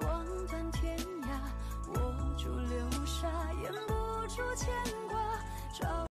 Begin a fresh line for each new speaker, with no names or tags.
望断天涯，握住流沙，掩不住牵挂。